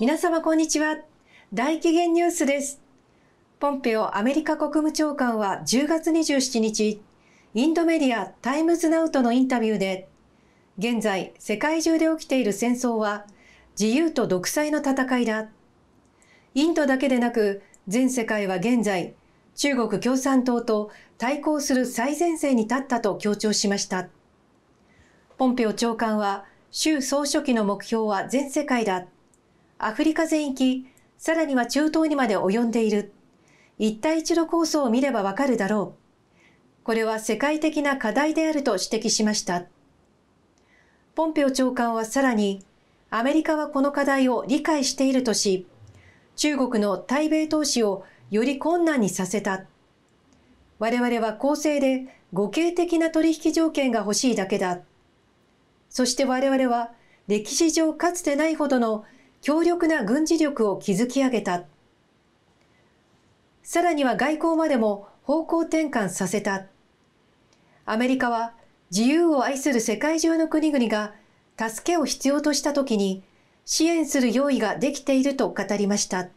皆様こんにちは。大紀元ニュースです。ポンペオアメリカ国務長官は10月27日、インドメディアタイムズナウトのインタビューで、現在世界中で起きている戦争は自由と独裁の戦いだ。インドだけでなく全世界は現在中国共産党と対抗する最前線に立ったと強調しました。ポンペオ長官は習総書記の目標は全世界だ。アフリカ全域、さらには中東にまで及んでいる。一帯一路構想を見ればわかるだろう。これは世界的な課題であると指摘しました。ポンペオ長官はさらに、アメリカはこの課題を理解しているとし、中国の対米投資をより困難にさせた。我々は公正で互恵的な取引条件が欲しいだけだ。そして我々は歴史上かつてないほどの強力な軍事力を築き上げた。さらには外交までも方向転換させた。アメリカは自由を愛する世界中の国々が助けを必要としたときに支援する用意ができていると語りました。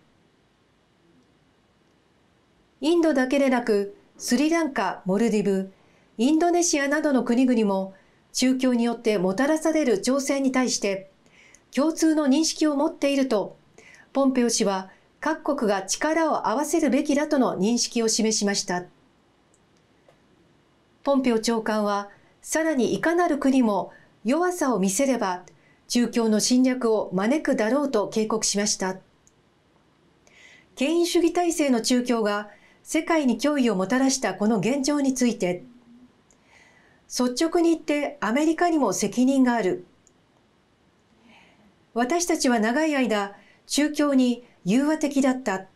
インドだけでなくスリランカ、モルディブ、インドネシアなどの国々も宗教によってもたらされる挑戦に対して共通の認識を持っていると、ポンペオ氏は各国が力を合わせるべきだとの認識を示しました。ポンペオ長官は、さらにいかなる国も弱さを見せれば、中共の侵略を招くだろうと警告しました。権威主義体制の中共が世界に脅威をもたらしたこの現状について、率直に言ってアメリカにも責任がある。私たちは長い間、宗教に融和的だった。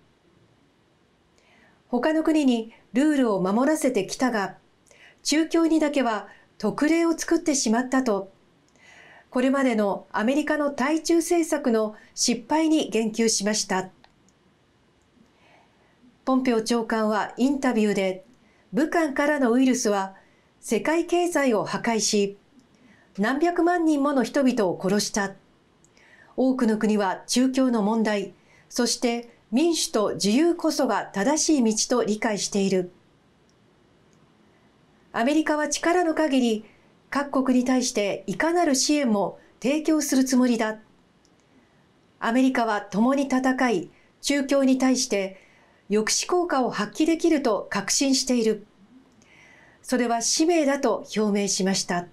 他の国にルールを守らせてきたが、宗教にだけは特例を作ってしまったと、これまでのアメリカの対中政策の失敗に言及しました。ポンペオ長官はインタビューで、武漢からのウイルスは世界経済を破壊し、何百万人もの人々を殺した。多くの国は中共の問題、そして民主と自由こそが正しい道と理解している。アメリカは力の限り各国に対していかなる支援も提供するつもりだ。アメリカは共に戦い、中共に対して抑止効果を発揮できると確信している。それは使命だと表明しました。